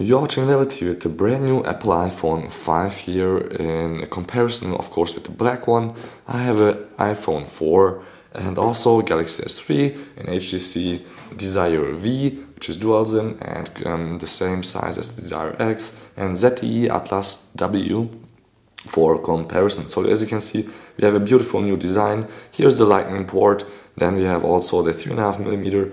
You're watching nDevil TV with the brand new Apple iPhone 5 here in comparison of course with the black one. I have an iPhone 4 and also Galaxy S3 and HTC Desire V which is dual SIM and um, the same size as the Desire X and ZTE Atlas W for comparison. So as you can see we have a beautiful new design. Here's the lightning port then we have also the 3.5mm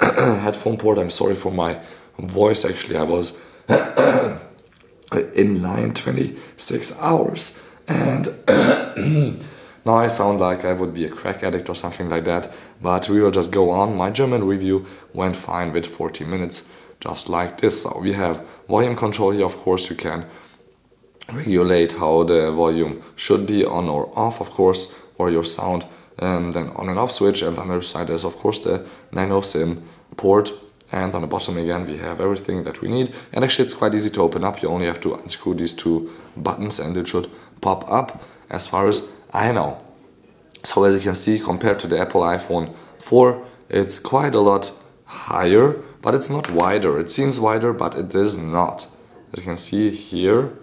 headphone port. I'm sorry for my voice actually I was in line 26 hours. And now I sound like I would be a crack addict or something like that but we will just go on. My German review went fine with 40 minutes just like this. So we have volume control here of course. You can regulate how the volume should be on or off of course or your sound um, then on and off switch. And on the other side there's of course the nano sim port and on the bottom again we have everything that we need. And actually it's quite easy to open up. You only have to unscrew these two buttons and it should pop up as far as I know. So as you can see compared to the Apple iPhone 4 it's quite a lot higher but it's not wider. It seems wider but it is not. As you can see here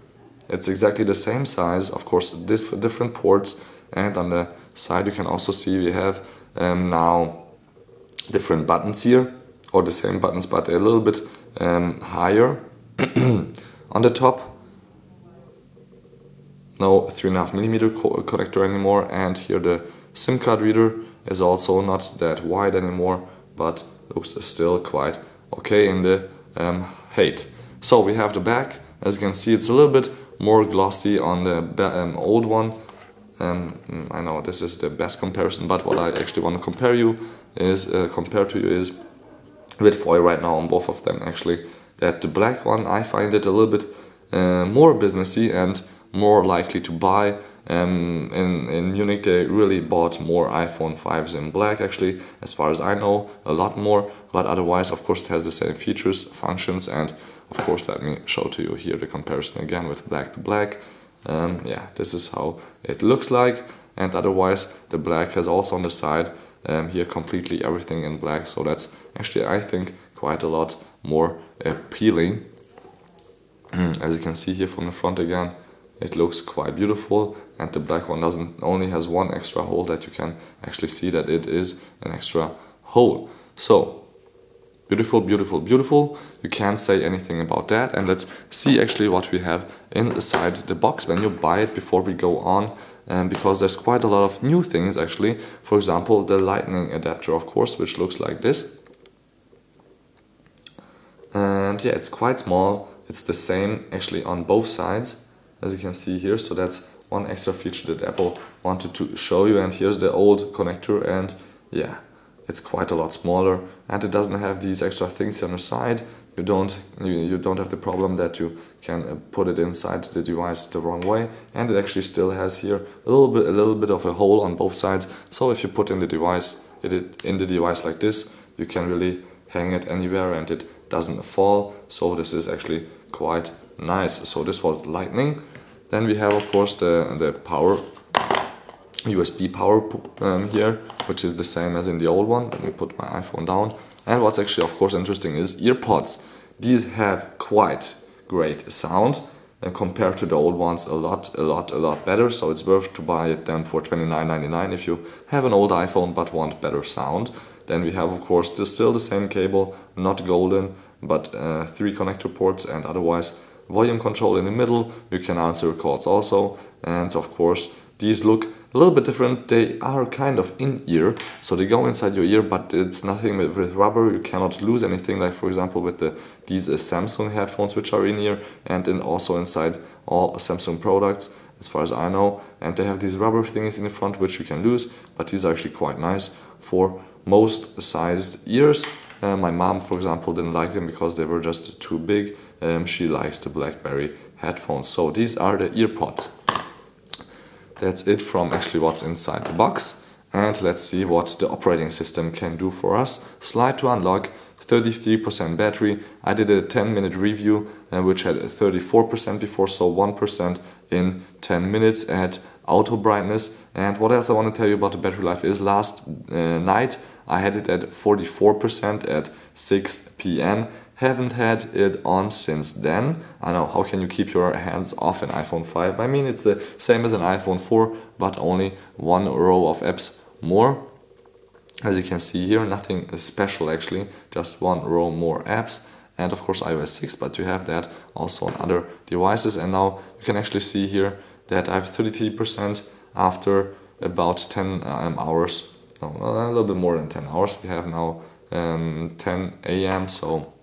it's exactly the same size. Of course this different ports. And on the side you can also see we have um, now different buttons here or the same buttons but a little bit um, higher on the top no 3.5 millimeter co connector anymore and here the SIM card reader is also not that wide anymore but looks still quite okay in the um, height. So we have the back, as you can see it's a little bit more glossy on the um, old one. Um, I know this is the best comparison but what I actually want to compare you is uh, compare to you is with foil right now on both of them actually. That the black one I find it a little bit uh, more businessy and more likely to buy. Um, in, in Munich they really bought more iPhone 5s in black actually as far as I know a lot more. But otherwise of course it has the same features functions and of course let me show to you here the comparison again with black to black. Um, yeah this is how it looks like. And otherwise the black has also on the side um, here completely everything in black so that's actually I think quite a lot more appealing mm, as you can see here from the front again it looks quite beautiful and the black one doesn't only has one extra hole that you can actually see that it is an extra hole so beautiful beautiful beautiful you can't say anything about that and let's see actually what we have inside the box when you buy it before we go on um, because there's quite a lot of new things actually. For example, the lightning adapter, of course, which looks like this. And yeah, it's quite small. It's the same actually on both sides, as you can see here. So that's one extra feature that Apple wanted to show you. And here's the old connector and yeah, it's quite a lot smaller and it doesn't have these extra things on the side you don't you, you don't have the problem that you can uh, put it inside the device the wrong way and it actually still has here a little bit a little bit of a hole on both sides so if you put in the device it in the device like this you can really hang it anywhere and it doesn't fall. So this is actually quite nice. So this was lightning. Then we have of course the the power USB power um, here which is the same as in the old one. Let me put my iPhone down. And what's actually of course interesting is earpods. These have quite great sound and compared to the old ones a lot a lot a lot better. So it's worth to buy it then for 29.99 if you have an old iPhone but want better sound then we have of course still the same cable not golden but uh, three connector ports and otherwise volume control in the middle you can answer calls also and of course these look a little bit different. They are kind of in ear, so they go inside your ear, but it's nothing with, with rubber. You cannot lose anything, like for example with the these uh, Samsung headphones, which are in ear, and then also inside all Samsung products, as far as I know. And they have these rubber things in the front, which you can lose, but these are actually quite nice for most sized ears. Uh, my mom, for example, didn't like them because they were just too big. Um, she likes the BlackBerry headphones. So these are the earpods. That's it from actually what's inside the box. And let's see what the operating system can do for us. Slide to unlock, 33% battery. I did a 10 minute review uh, which had 34% before, so 1% in 10 minutes at auto brightness. And what else I want to tell you about the battery life is last uh, night I had it at 44% at 6 p.m. haven't had it on since then. I know, how can you keep your hands off an iPhone 5? I mean, it's the same as an iPhone 4, but only one row of apps more. As you can see here, nothing special actually, just one row more apps and of course iOS 6, but you have that also on other devices. And now you can actually see here that I have 33% after about 10 um, hours, no, a little bit more than 10 hours. We have now um, 10 a.m. So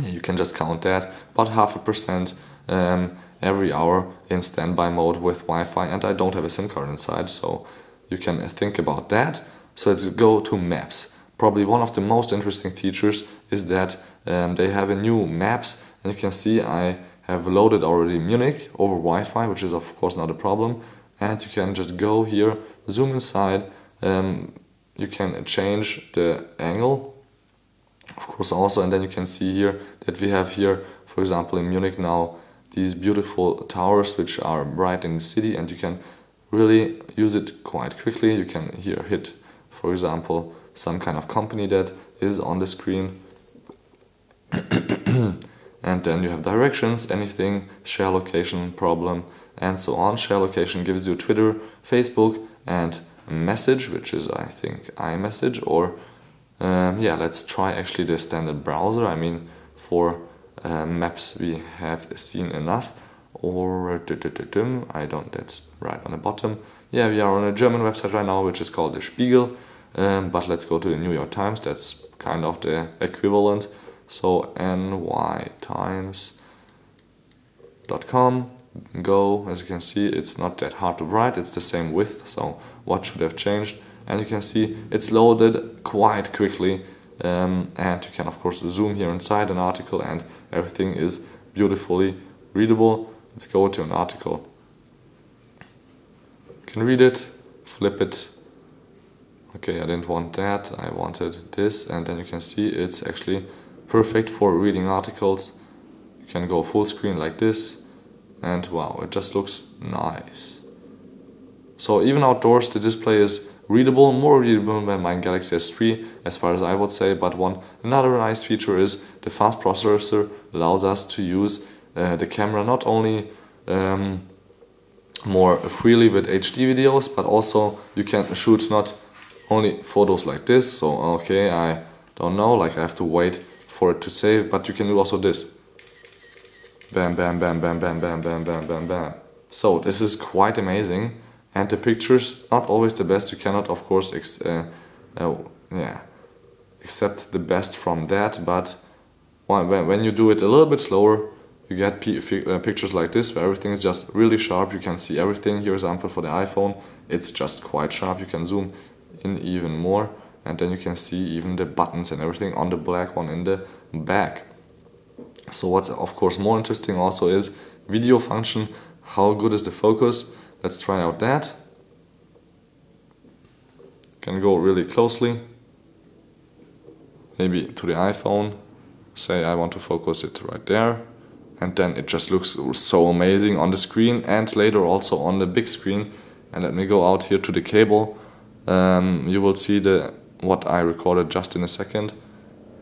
you can just count that, about half a percent um, every hour in standby mode with Wi-Fi. And I don't have a SIM card inside, so you can think about that. So let's go to Maps. Probably one of the most interesting features is that um, they have a new Maps, and you can see I have loaded already Munich over Wi-Fi, which is of course not a problem. And you can just go here, zoom inside. Um, you can change the angle, of course also, and then you can see here that we have here, for example, in Munich now these beautiful towers which are bright in the city, and you can really use it quite quickly. You can here hit, for example, some kind of company that is on the screen and then you have directions, anything, share location, problem, and so on. Share location gives you Twitter, Facebook, and message, which is I think iMessage, or um, yeah, let's try actually the standard browser. I mean, for uh, maps we have seen enough. Or I don't. That's right on the bottom. Yeah, we are on a German website right now, which is called the Spiegel. Um, but let's go to the New York Times. That's kind of the equivalent. So nytimes.com go. As you can see it's not that hard to write. It's the same width so what should have changed? And you can see it's loaded quite quickly um, and you can of course zoom here inside an article and everything is beautifully readable. Let's go to an article. You can read it flip it. Okay I didn't want that. I wanted this and then you can see it's actually perfect for reading articles. You can go full screen like this and wow, it just looks nice. So even outdoors the display is readable, more readable than my Galaxy S3 as far as I would say, but one another nice feature is the fast processor allows us to use uh, the camera not only um, more freely with HD videos, but also you can shoot not only photos like this, so okay, I don't know, like I have to wait for it to save, but you can do also this. Bam, bam, bam, bam, bam, bam, bam, bam, bam, bam. So this is quite amazing. And the pictures, not always the best. You cannot, of course, ex uh, uh, yeah, accept the best from that. But when, when you do it a little bit slower, you get uh, pictures like this where everything is just really sharp. You can see everything. Here, example for the iPhone, it's just quite sharp. You can zoom in even more and then you can see even the buttons and everything on the black one in the back. So what's of course more interesting also is video function, how good is the focus? Let's try out that. Can go really closely, maybe to the iPhone, say I want to focus it right there and then it just looks so amazing on the screen and later also on the big screen and let me go out here to the cable um, you will see the what I recorded just in a second.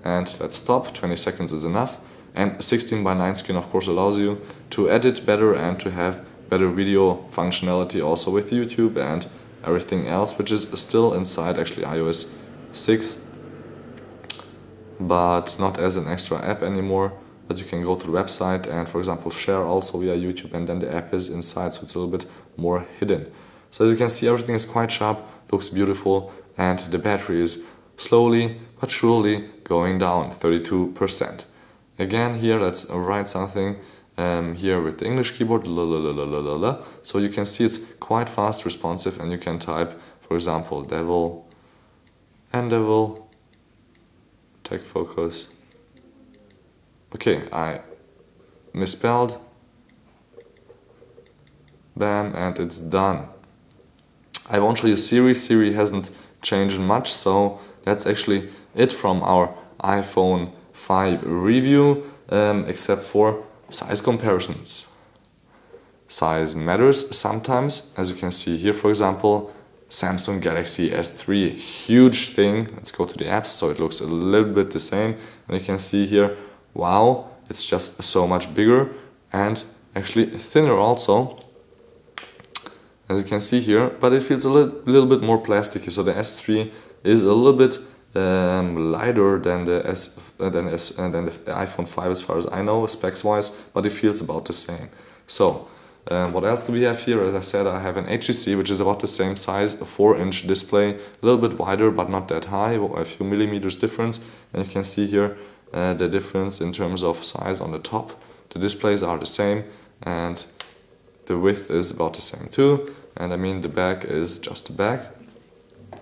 And let's stop, 20 seconds is enough. And 16 by 9 screen of course allows you to edit better and to have better video functionality also with YouTube and everything else, which is still inside actually iOS 6, but not as an extra app anymore. But you can go to the website and, for example, share also via YouTube, and then the app is inside, so it's a little bit more hidden. So as you can see, everything is quite sharp, looks beautiful, and the battery is slowly but surely going down 32%. Again here let's write something um, here with the English keyboard la, la, la, so you can see it's quite fast responsive and you can type for example devil and devil take focus. Okay I misspelled bam and it's done. I won't show you Siri, Siri hasn't changed much so that's actually it from our iPhone 5 review um, except for size comparisons. Size matters sometimes as you can see here for example Samsung Galaxy S3 huge thing. Let's go to the apps so it looks a little bit the same. And you can see here wow, it's just so much bigger and actually thinner also. As you can see here but it feels a little, little bit more plasticky. So the S3 is a little bit um, lighter than the S uh, than S uh, than the iPhone 5 as far as I know specs wise but it feels about the same so um, what else do we have here? As I said, I have an HTC, which is about the same size, a 4-inch display, a little bit wider, but not that high, a few millimeters difference. And you can see here uh, the difference in terms of size on the top. The displays are the same, and the width is about the same too. And I mean, the back is just the back.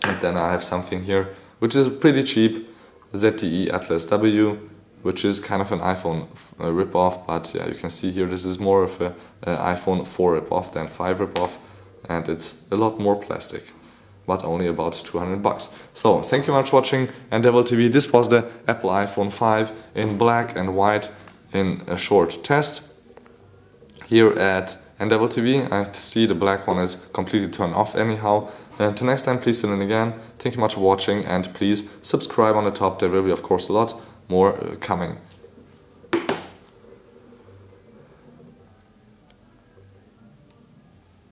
And then I have something here, which is pretty cheap, ZTE Atlas W, which is kind of an iPhone uh, ripoff, but yeah, you can see here this is more of an iPhone 4 ripoff than 5 ripoff, and it's a lot more plastic, but only about 200 bucks. So, thank you much for watching and nDevil TV. This was the Apple iPhone 5 in black and white in a short test. Here at nDevil TV, I see the black one is completely turned off anyhow. Until next time, please tune in again. Thank you much for watching and please subscribe on the top. There will be, of course, a lot more uh, coming.